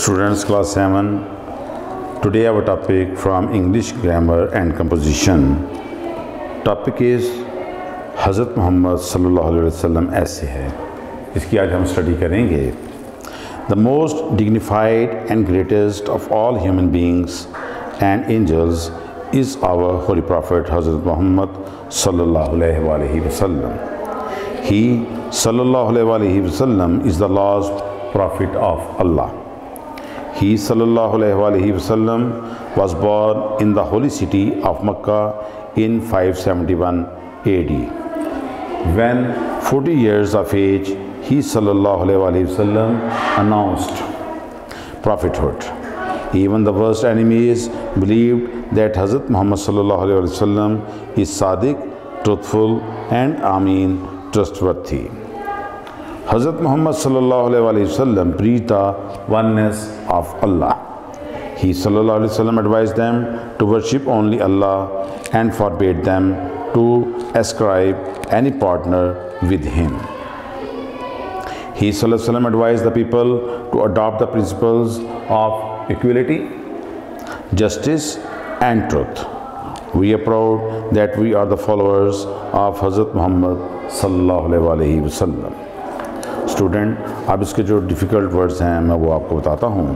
Students class 7 today our topic from English grammar and composition. Topic is حضرت محمد صلی اللہ علیہ وسلم ایسے ہے اس کی آج ہم اسٹڈی کریں گے the most dignified and greatest of all human beings and angels is our holy prophet Hazrat Muhammad صلی اللہ علیہ وآلہ وسلم ہی صلی اللہ علیہ وآلہ وسلم is the last prophet of Allah He wasallam was born in the holy city of Makkah in 571 AD. When 40 years of age, he wasallam announced prophethood. Even the worst enemies believed that Hazrat Muhammad wasallam is Sadiq, truthful, and Amin, trustworthy. Hazrat Muhammad wasallam preached the oneness of Allah. He wasallam advised them to worship only Allah and forbade them to ascribe any partner with Him. He wasallam advised the people to adopt the principles of equality, justice, and truth. We are proud that we are the followers of Hazrat Muhammad sallallahu alayhi wasallam. Student, اب اس کے جو difficult words ہیں، میں وہ آپ کو بتاتا ہوں۔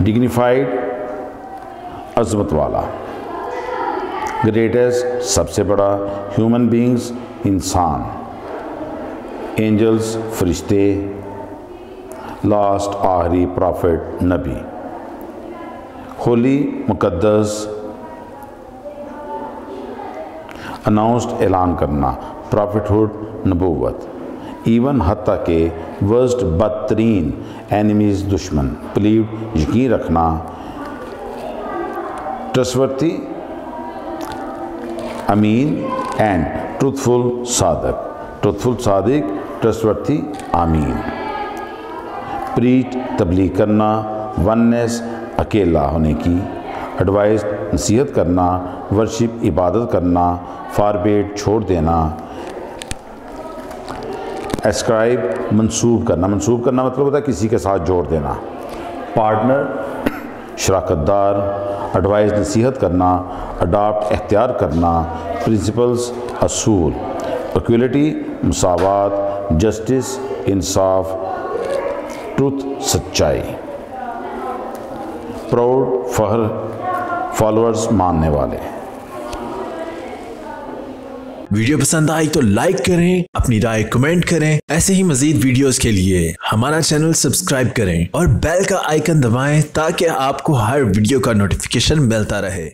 ڈگنیفائڈ عظمت والا۔ گریٹسٹ سب سے بڑا۔ ہیومن بینگز انسان۔ اینجلز فرشتے۔ لاسٹ آخری پرافٹ نبی۔ ہولی مقدس۔ اناؤنسڈ اعلان کرنا۔ پرافٹ ہوڈ نبوت۔ ایون حتیٰ کہ ورسٹ بدترین اینیمیز دشمن۔ پلیو یقین رکھنا۔ ٹرسورتی امین اینڈ ٹروتھفل صادق۔ ٹروتھفل صادق ٹرسورتی آمین۔ پریچ تبلیغ کرنا وننس اکیلا ہونے کی۔ ایڈوائز، نصیحت کرنا، ورشپ، عبادت کرنا، فاربیٹ چھوڑ دینا۔ اسکرائب منسوب کرنا۔ منسوب کرنا مطلب ہوتا ہے کسی کے ساتھ جوڑ دینا۔ پارٹنر شراکت دار ایڈوائز نصیحت کرنا اڈاپٹ اختیار کرنا پرنسپلز اصول۔ اکویلٹی مساوات جسٹس انصاف ٹروتھ سچائی۔ پراؤڈ فہر فالورز ماننے والے۔ ویڈیو پسند آئی تو لائک کریں، اپنی رائے کمنٹ کریں۔ ایسے ہی مزید ویڈیوز کے لیے ہمارا چینل سبسکرائب کریں اور بیل کا آئیکن دبائیں تاکہ آپ کو ہر ویڈیو کا نوٹیفیکیشن ملتا رہے۔